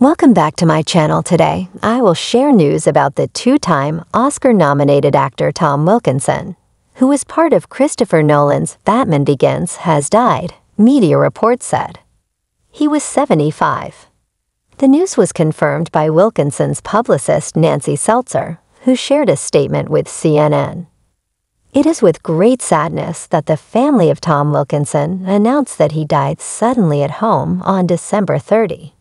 Welcome back to my channel today. I will share news about the two-time Oscar-nominated actor Tom Wilkinson, who was part of Christopher Nolan's Batman Begins, has died, media reports said. He was 75. The news was confirmed by Wilkinson's publicist Nancy Seltzer, who shared a statement with CNN. It is with great sadness that the family of Tom Wilkinson announced that he died suddenly at home on December 30.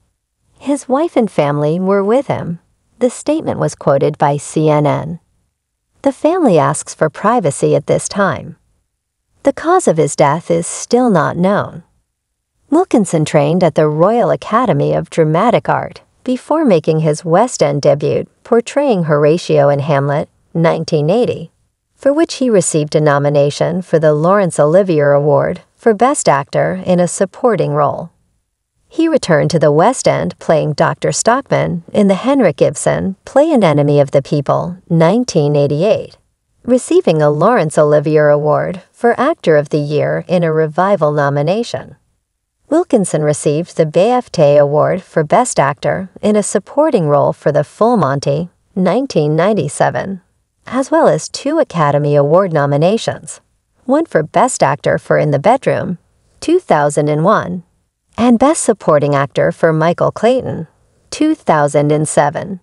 His wife and family were with him. The statement was quoted by CNN. The family asks for privacy at this time. The cause of his death is still not known. Wilkinson trained at the Royal Academy of Dramatic Art before making his West End debut portraying Horatio in Hamlet, 1980, for which he received a nomination for the Laurence Olivier Award for Best Actor in a Supporting Role. He returned to the West End playing Dr. Stockmann in the Henrik Ibsen Play an Enemy of the People, 1988, receiving a Laurence Olivier Award for Actor of the Year in a Revival nomination. Wilkinson received the BAFTA Award for Best Actor in a Supporting Role for The Full Monty, 1997, as well as two Academy Award nominations, one for Best Actor for In the Bedroom, 2001, and Best Supporting Actor for Michael Clayton, 2007.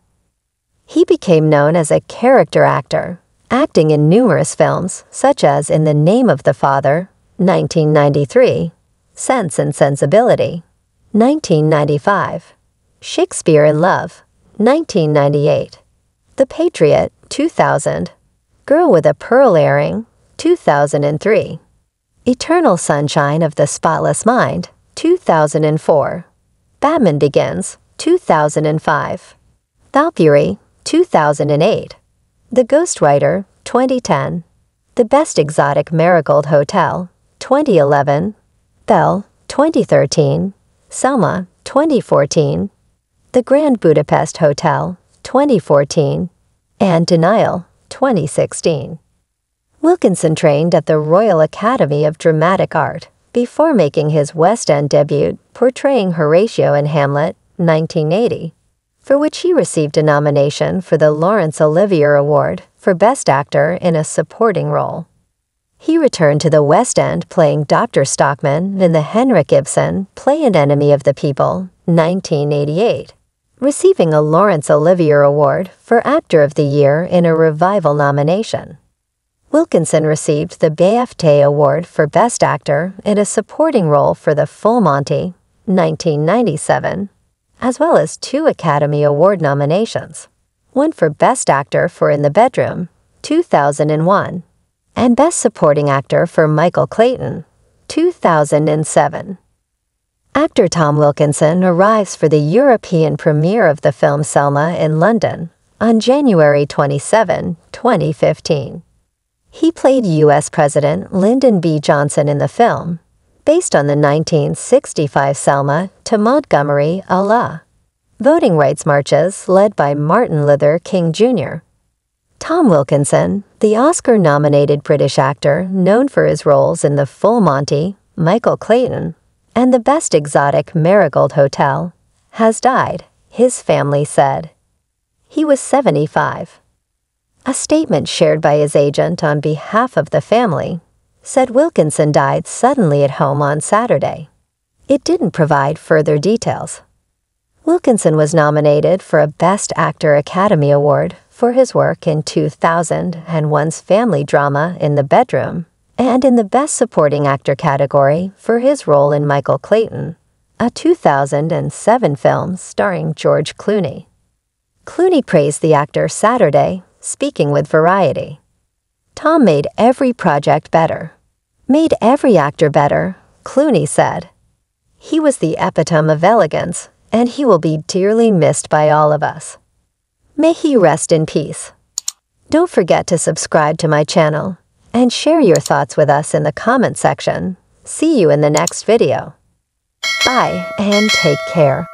He became known as a character actor, acting in numerous films, such as In the Name of the Father, 1993, Sense and Sensibility, 1995, Shakespeare in Love, 1998, The Patriot, 2000, Girl with a Pearl Earring, 2003, Eternal Sunshine of the Spotless Mind, 2004. Batman Begins, 2005. Valkyrie, 2008. The Ghostwriter, 2010. The Best Exotic Marigold Hotel, 2011. Belle, 2013. Selma, 2014. The Grand Budapest Hotel, 2014. And Denial, 2016. Wilkinson trained at the Royal Academy of Dramatic Art before making his West End debut portraying Horatio in Hamlet, 1980, for which he received a nomination for the Laurence Olivier Award for Best Actor in a Supporting Role. He returned to the West End playing Dr. Stockmann in the Henrik Ibsen Play an Enemy of the People, 1988, receiving a Laurence Olivier Award for Actor of the Year in a Revival nomination. Wilkinson received the BAFTA Award for Best Actor in a Supporting Role for The Full Monty, 1997, as well as two Academy Award nominations, one for Best Actor for In the Bedroom, 2001, and Best Supporting Actor for Michael Clayton, 2007. Actor Tom Wilkinson arrives for the European premiere of the film Selma in London on January 27, 2015. He played U.S. President Lyndon B. Johnson in the film, based on the 1965 Selma to Montgomery, Allah. Voting rights marches led by Martin Luther King Jr. Tom Wilkinson, the Oscar nominated British actor known for his roles in The Full Monty, Michael Clayton, and The Best Exotic Marigold Hotel, has died, his family said. He was 75. A statement shared by his agent on behalf of the family said Wilkinson died suddenly at home on Saturday. It didn't provide further details. Wilkinson was nominated for a Best Actor Academy Award for his work in 2001's family drama In the Bedroom and in the Best Supporting Actor category for his role in Michael Clayton, a 2007 film starring George Clooney. Clooney praised the actor Saturday speaking with Variety. Tom made every project better. Made every actor better, Clooney said. He was the epitome of elegance, and he will be dearly missed by all of us. May he rest in peace. Don't forget to subscribe to my channel and share your thoughts with us in the comment section. See you in the next video. Bye and take care.